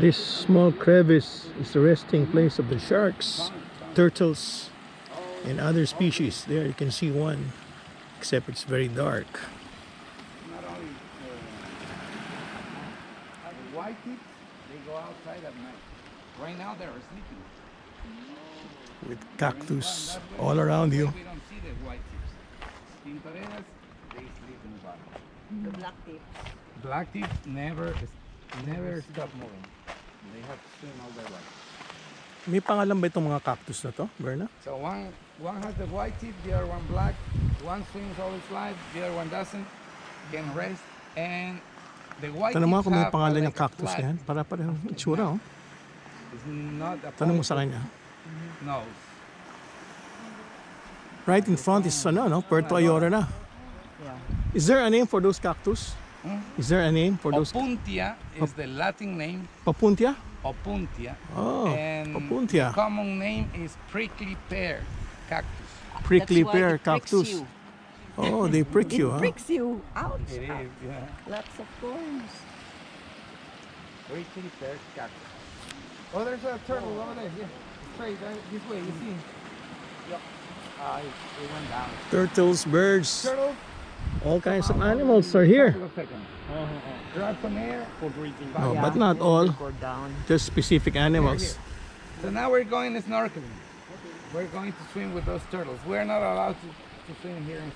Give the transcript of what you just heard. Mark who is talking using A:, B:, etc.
A: This small crevice is the resting place of the sharks, turtles, and other species. There you can see one, except it's very dark.
B: Not only uh, the white tips, they go outside at night. Right now they are sleeping.
A: With cactus all around you.
B: We don't see the white tips. Tintoreras, they sleep in the bottom.
C: The black tip.
B: Black tips never, never stop moving. They have to swim all their life.
A: May pangalan ba itong mga cactus na to, Berna?
B: So one one has the white tip, the other one black. One swims all its life, the other one doesn't. Can rest and the white
A: Tanong mo kung may pangalan ng cactus na yan. Para parehong itsura, oh.
B: It's not a
A: Tanong mo sa kanya.
B: nose.
A: Right in front is ano, no? Puerto Ayora na.
C: Yeah.
A: Is there a name for those cactus? Is there a name for those?
B: Opuntia is the Latin name.
A: Papuntia?
B: Opuntia.
A: Oh,
B: and
A: Papuntia.
B: the common name is prickly pear cactus.
A: Prickly
C: That's why
A: pear
C: it
A: cactus.
C: you.
A: Oh, they prick
C: It
A: you, huh?
C: pricks you. Ouch.
B: It is, yeah.
C: Lots of thorns.
B: Prickly pear cactus. Oh, there's a turtle over there. Yeah. Straight uh, this way. You see? Yep. Uh, it, it went down.
A: Turtles, birds,
B: Turtle.
A: All kinds of animals are here.
B: Oh, Hold on a second. Grab some air. For breathing.
A: No, but not all. Just specific animals.
B: So now we're going snorkeling. We're going to swim with those turtles. We're not allowed to, to swim here inside.